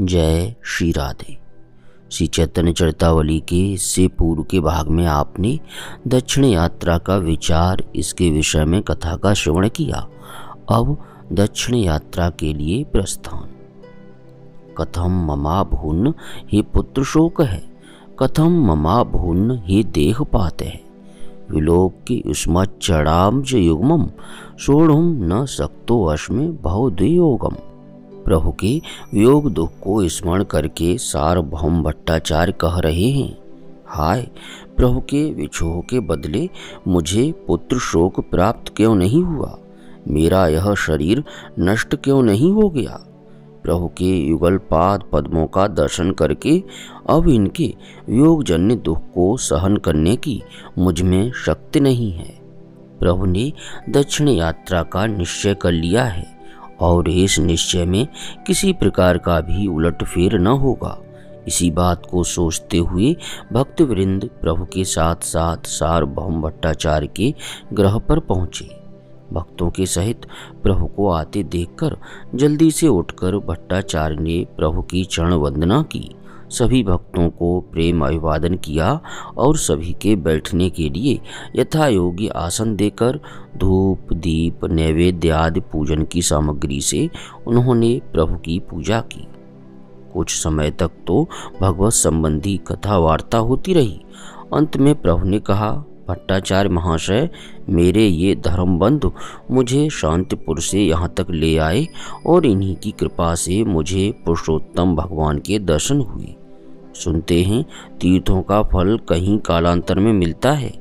जय श्री राधे। श्री चैतन्य चरतावली के इससे पूर्व के भाग में आपने दक्षिण यात्रा का विचार, इसके विषय में कथा का श्रवण किया। अब दक्षिण यात्रा के लिए प्रस्थान। कथम ममा भून हे पुत्र शोक है। कथम ममा भून हे देह पात है। विलोक की युष्मत चढ़ाम युग्मम, सोढ़ुम न सक्तो अश्मे भवद्वियोगम प्रभु के योग दुख को स्मरण करके सार्वभौम भट्टाचार्य कह रहे हैं। हाय, प्रभु के विछोह के बदले मुझे पुत्र शोक प्राप्त क्यों नहीं हुआ? मेरा यह शरीर नष्ट क्यों नहीं हो गया? प्रभु के युगल पाद पद्मों का दर्शन करके अब इनके वियोगजन्य दुख को सहन करने की मुझमें शक्ति नहीं है। प्रभु ने दक्षिण यात्रा का निश्चय कर लिया है। और इस निश्चय में किसी प्रकार का भी उलट फेर न होगा। इसी बात को सोचते हुए भक्तवृंद प्रभु के साथ साथ सार्वभौम भट्टाचार्य के ग्रह पर पहुँचे। भक्तों के सहित प्रभु को आते देखकर जल्दी से उठकर भट्टाचार्य ने प्रभु की चरण वंदना की। सभी भक्तों को प्रेम अभिवादन किया और सभी के बैठने के लिए यथा योग्य आसन देकर धूप, दीप, नैवेद्य आदि पूजन की सामग्री से उन्होंने प्रभु की पूजा की। कुछ समय तक तो भगवत संबंधी कथा वार्ता होती रही। अंत में प्रभु ने कहा भट्टाचार्य महाशय, मेरे ये धर्म बंधु मुझे शांतिपुर से यहाँ तक ले आए और इन्हीं की कृपा से मुझे पुरुषोत्तम भगवान के दर्शन हुए। सुनते हैं, तीर्थों का फल कहीं कालांतर में मिलता है,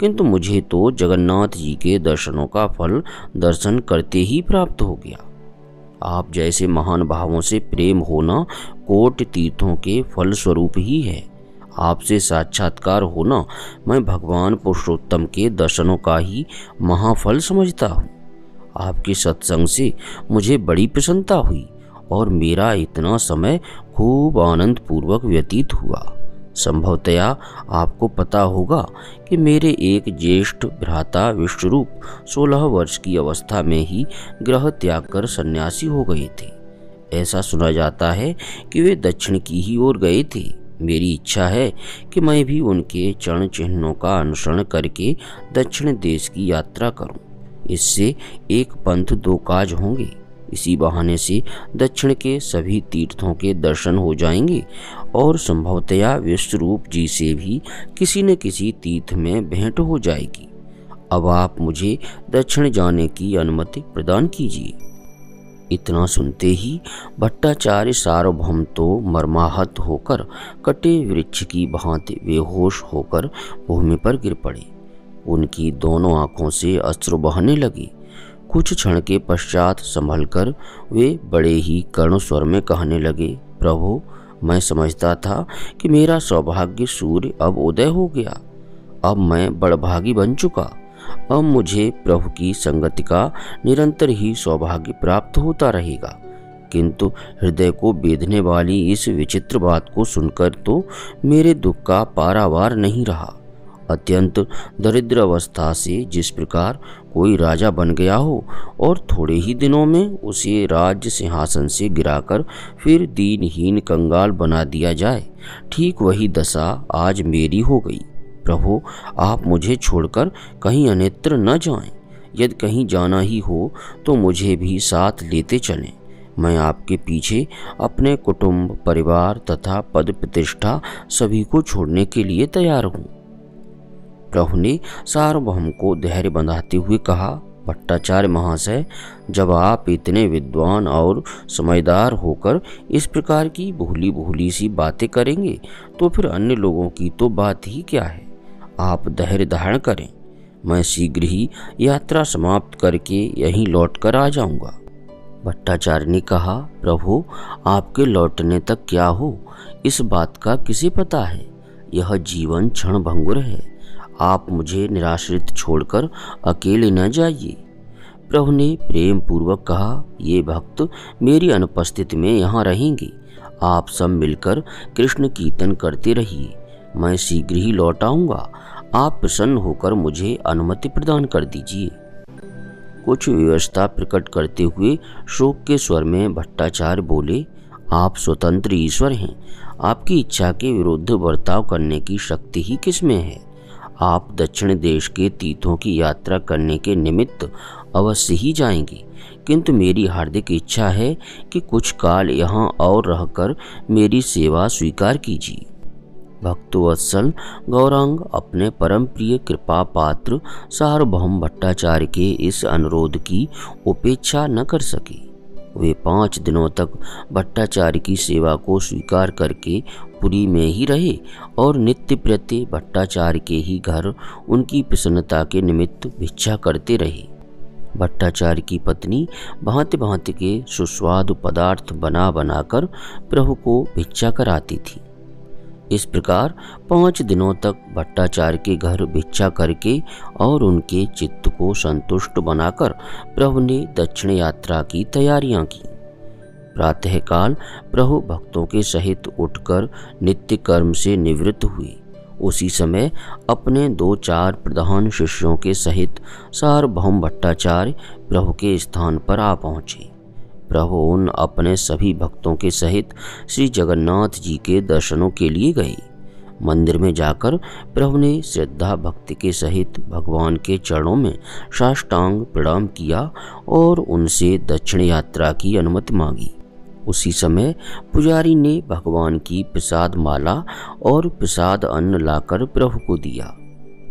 किंतु मुझे तो जगन्नाथ जी के दर्शनों का फल दर्शन करते ही प्राप्त हो गया। आप जैसे महान भावों से प्रेम होना कोट तीर्थों के फल स्वरूप ही है। आपसे साक्षात्कार होना मैं भगवान पुरुषोत्तम के दर्शनों का ही महाफल समझता हूँ। आपके सत्संग से मुझे बड़ी प्रसन्नता हुई और मेरा इतना समय खूब आनंद पूर्वक व्यतीत हुआ। संभवतया आपको पता होगा कि मेरे एक ज्येष्ठ भ्राता विश्वरूप सोलह वर्ष की अवस्था में ही ग्रह त्याग कर सन्यासी हो गए थे। ऐसा सुना जाता है कि वे दक्षिण की ही ओर गए थे। मेरी इच्छा है कि मैं भी उनके चरण चिन्हों का अनुसरण करके दक्षिण देश की यात्रा करूँ। इससे एक पंथ दो काज होंगे। इसी बहाने से दक्षिण के सभी तीर्थों के दर्शन हो जाएँगे और संभवतया विश्वरूप जी से भी किसी न किसी तीर्थ में भेंट हो जाएगी। अब आप मुझे दक्षिण जाने की अनुमति प्रदान कीजिए। इतना सुनते ही भट्टाचार्य सार्वभौम तो मर्माहत होकर कटे वृक्ष की भांति बेहोश होकर भूमि पर गिर पड़े। उनकी दोनों आँखों से अस्त्र बहने लगे। कुछ क्षण के पश्चात संभलकर वे बड़े ही कर्ण स्वर में कहने लगे, प्रभु, मैं समझता था कि मेरा सौभाग्य सूर्य अब उदय हो गया। अब मैं बड़भागी बन चुका। अब मुझे प्रभु की संगति का निरंतर ही सौभाग्य प्राप्त होता रहेगा। किंतु हृदय को बेधने वाली इस विचित्र बात को सुनकर तो मेरे दुख का पारावार नहीं रहा। अत्यंत दरिद्र अवस्था से जिस प्रकार कोई राजा बन गया हो और थोड़े ही दिनों में उसे राज्य सिंहासन से गिराकर फिर दीनहीन कंगाल बना दिया जाए, ठीक वही दशा आज मेरी हो गई। प्रभु, आप मुझे छोड़कर कहीं अन्यत्र न जाएँ। यदि कहीं जाना ही हो तो मुझे भी साथ लेते चलें। मैं आपके पीछे अपने कुटुंब, परिवार तथा पद प्रतिष्ठा सभी को छोड़ने के लिए तैयार हूँ। प्रभु ने सार्वभौम को धैर्य बंधाते हुए कहा, भट्टाचार्य महाशय, जब आप इतने विद्वान और समझदार होकर इस प्रकार की भूली भूली सी बातें करेंगे तो फिर अन्य लोगों की तो बात ही क्या है? आप धैर्य धारण करें। मैं शीघ्र ही यात्रा समाप्त करके यहीं लौट कर आ जाऊँगा। भट्टाचार्य ने कहा, प्रभु, आपके लौटने तक क्या हो? इस बात का किसे पता है? यह जीवन क्षण भंगुर है। आप मुझे निराश्रित छोड़कर अकेले न जाइए। प्रभु ने प्रेम पूर्वक कहा, ये भक्त मेरी अनुपस्थिति में यहाँ रहेंगे। आप सब मिलकर कृष्ण कीर्तन करते रहिए। मैं शीघ्र ही लौट आऊँगा। आप प्रसन्न होकर मुझे अनुमति प्रदान कर दीजिए। कुछ व्यवस्था प्रकट करते हुए शोक के स्वर में भट्टाचार्य बोले, आप स्वतंत्र ईश्वर हैं। आपकी इच्छा के विरुद्ध बर्ताव करने की शक्ति ही किसमें है? आप दक्षिण देश के तीर्थों की यात्रा करने के निमित्त अवश्य ही जाएँगे। किंतु मेरी हार्दिक इच्छा है कि कुछ काल यहाँ और रहकर मेरी सेवा स्वीकार कीजिए। भक्तवत्सल गौरांग अपने परम प्रिय कृपा पात्र सार्वभौम भट्टाचार्य के इस अनुरोध की उपेक्षा न कर सके। वे पाँच दिनों तक भट्टाचार्य की सेवा को स्वीकार करके पुरी में ही रहे और नित्य प्रति भट्टाचार्य के ही घर उनकी प्रसन्नता के निमित्त भिक्षा करते रहे। भट्टाचार्य की पत्नी भांति भांति के सुस्वाद पदार्थ बना बनाकर प्रभु को भिक्षा कराती थी। इस प्रकार पाँच दिनों तक भट्टाचार्य के घर भिक्षा करके और उनके चित्त को संतुष्ट बनाकर प्रभु ने दक्षिण यात्रा की तैयारियाँ की। प्रातःकाल प्रभु भक्तों के सहित उठकर नित्य कर्म से निवृत्त हुए। उसी समय अपने दो चार प्रधान शिष्यों के सहित सार्वभौम भट्टाचार्य प्रभु के स्थान पर आ पहुँचे। प्रभु उन अपने सभी भक्तों के सहित श्री जगन्नाथ जी के दर्शनों के लिए गए मंदिर में जाकर प्रभु ने श्रद्धा भक्ति के सहित भगवान के चरणों में साष्टांग प्रणाम किया और उनसे दक्षिण यात्रा की अनुमति मांगी। उसी समय पुजारी ने भगवान की प्रसाद माला और प्रसाद अन्न लाकर प्रभु को दिया।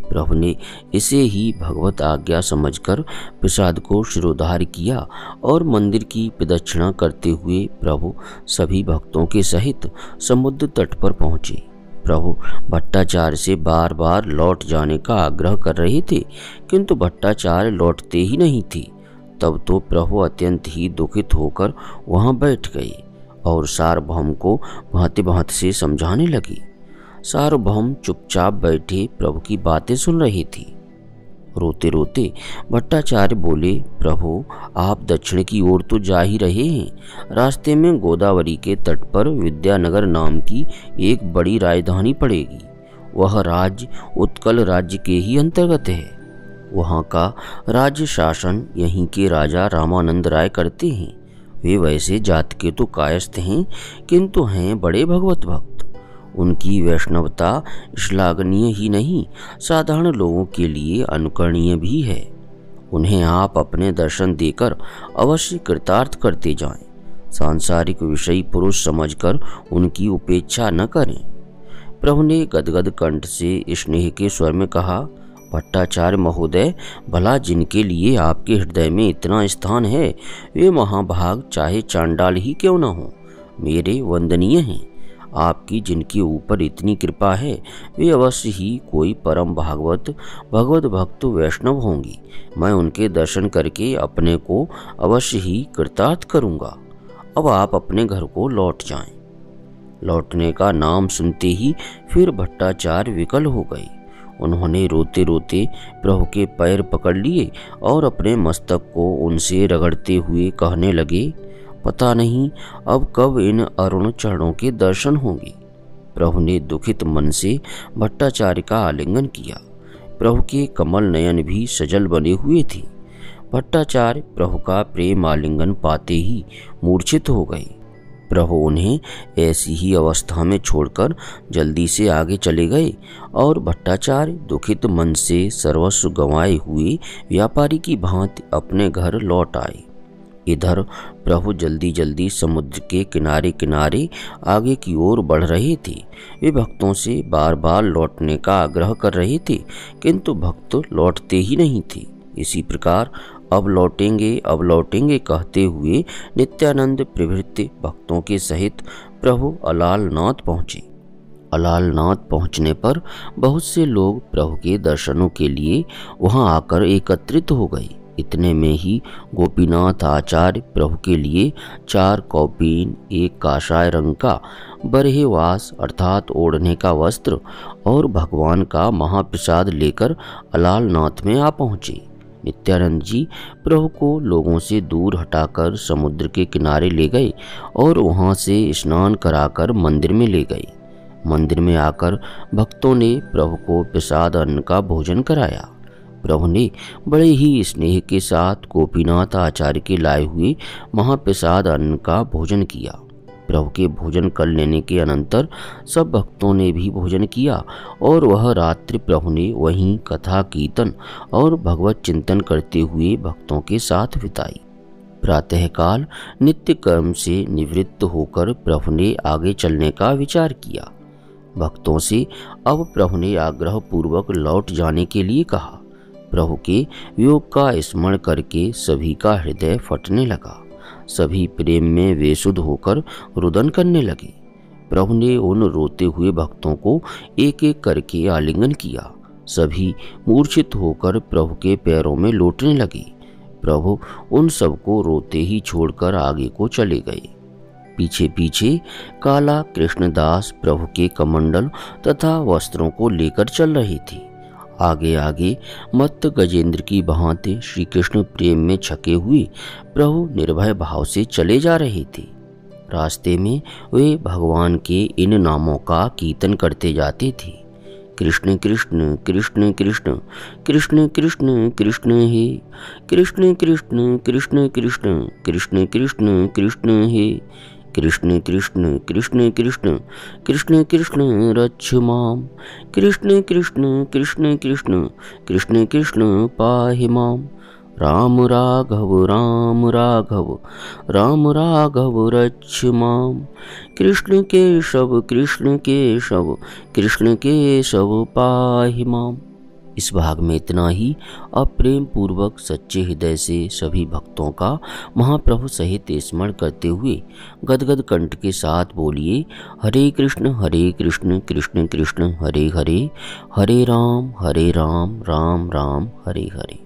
प्रभु ने इसे ही भगवत आज्ञा समझकर प्रसाद को शिरोधार किया और मंदिर की प्रदक्षिणा करते हुए प्रभु सभी भक्तों के सहित समुद्र तट पर पहुँचे। प्रभु भट्टाचार्य से बार बार लौट जाने का आग्रह कर रहे थे, किंतु भट्टाचार्य लौटते ही नहीं थे। तब तो प्रभु अत्यंत ही दुखित होकर वहाँ बैठ गए और सार्वभौम को भांति भांति से समझाने लगी। सार्वभौम चुपचाप बैठे प्रभु की बातें सुन रही थी। रोते रोते भट्टाचार्य बोले, प्रभु, आप दक्षिण की ओर तो जा ही रहे हैं। रास्ते में गोदावरी के तट पर विद्यानगर नाम की एक बड़ी राजधानी पड़ेगी। वह राज्य उत्कल राज्य के ही अंतर्गत है। वहाँ का राज्य शासन यहीं के राजा रामानंद राय करते हैं। वे वैसे जात के तो कायस्थ हैं, किंतु हैं बड़े भगवत भक्त। उनकी वैष्णवता श्लाघनीय ही नहीं, साधारण लोगों के लिए अनुकरणीय भी है। उन्हें आप अपने दर्शन देकर अवश्य कृतार्थ करते जाएँ। सांसारिक विषय पुरुष समझकर उनकी उपेक्षा न करें। प्रभु ने गदगद कंठ से स्नेह के स्वर में कहा, भट्टाचार्य महोदय, भला जिनके लिए आपके हृदय में इतना स्थान है, वे महाभाग चाहे चांडाल ही क्यों न हो। मेरे वंदनीय हैं। आपकी जिनके ऊपर इतनी कृपा है, वे अवश्य ही कोई परम भागवत, भगवत भक्त वैष्णव होंगी। मैं उनके दर्शन करके अपने को अवश्य ही कृतार्थ करूँगा। अब आप अपने घर को लौट जाएँ। लौटने का नाम सुनते ही फिर भट्टाचार्य विकल हो गए। उन्होंने रोते रोते प्रभु के पैर पकड़ लिए और अपने मस्तक को उनसे रगड़ते हुए कहने लगे पता नहीं अब कब इन अरुण चरणों के दर्शन होंगे। प्रभु ने दुखित मन से भट्टाचार्य का आलिंगन किया। प्रभु के कमल नयन भी सजल बने हुए थे। भट्टाचार्य प्रभु का प्रेम आलिंगन पाते ही मूर्छित हो गए। प्रभु उन्हें ऐसी ही अवस्था में छोड़कर जल्दी से आगे चले गए और भट्टाचार्य दुखित मन से सर्वस्व गंवाए हुए व्यापारी की भांति अपने घर लौट आए। इधर प्रभु जल्दी जल्दी समुद्र के किनारे किनारे आगे की ओर बढ़ रहे थे। वे भक्तों से बार बार लौटने का आग्रह कर रहे थे, किंतु भक्त लौटते ही नहीं थे। इसी प्रकार अब लौटेंगे अब लौटेंगे कहते हुए नित्यानंद प्रभृति भक्तों के सहित प्रभु अलालनाथ पहुँचे। अलालनाथ पहुँचने पर बहुत से लोग प्रभु के दर्शनों के लिए वहाँ आकर एकत्रित हो गए। इतने में ही गोपीनाथ आचार्य प्रभु के लिए चार कौपीन, एक काशाय रंग का बरहेवास अर्थात ओढ़ने का वस्त्र और भगवान का महाप्रसाद लेकर अलालनाथ में आ पहुँचे। नित्यानंद जी प्रभु को लोगों से दूर हटाकर समुद्र के किनारे ले गए और वहाँ से स्नान कराकर मंदिर में ले गए। मंदिर में आकर भक्तों ने प्रभु को प्रसाद अन्न का भोजन कराया। प्रभु ने बड़े ही स्नेह के साथ गोपीनाथ आचार्य के लाए हुए महाप्रसाद अन्न का भोजन किया। प्रभु के भोजन कर लेने के अनंतर सब भक्तों ने भी भोजन किया और वह रात्रि प्रभु ने वहीं कथा, कीर्तन और भगवत चिंतन करते हुए भक्तों के साथ बिताई। प्रातःकाल नित्य कर्म से निवृत्त होकर प्रभु ने आगे चलने का विचार किया। भक्तों से अब प्रभु ने आग्रह पूर्वक लौट जाने के लिए कहा। प्रभु के योग का स्मरण करके सभी का हृदय फटने लगा। सभी प्रेम में वेशुद्ध होकर रुदन करने लगे। प्रभु ने उन रोते हुए भक्तों को एक एक करके आलिंगन किया। सभी मूर्छित होकर प्रभु के पैरों में लौटने लगे। प्रभु उन सबको रोते ही छोड़कर आगे को चले गए। पीछे पीछे काला कृष्णदास प्रभु के कमंडल तथा वस्त्रों को लेकर चल रही थी। आगे आगे मत गजेंद्र की भांति श्री कृष्ण प्रेम में छके हुए प्रभु निर्भय भाव से चले जा रहे थे रास्ते में वे भगवान के इन नामों का कीर्तन करते जाते थे कृष्ण कृष्ण कृष्ण कृष्ण कृष्ण कृष्ण कृष्ण हे कृष्ण कृष्ण कृष्ण कृष्ण कृष्ण कृष्ण कृष्ण हे कृष्ण कृष्ण कृष्ण कृष्ण कृष्ण कृष्ण रक्ष माम कृष्ण कृष्ण कृष्ण कृष्ण कृष्ण कृष्ण पाहि माम राम राघव राम राघव राम राघव रक्ष माम कृष्ण केशव कृष्ण केशव कृष्ण केशव पाहि माम इस भाग में इतना ही। अब प्रेम पूर्वक सच्चे हृदय से सभी भक्तों का महाप्रभु सहित स्मरण करते हुए गदगद कंठ के साथ बोलिए, हरे कृष्ण हरे कृष्ण कृष्ण कृष्ण, हरे हरे हरे राम हरे राम राम राम, हरे हरे।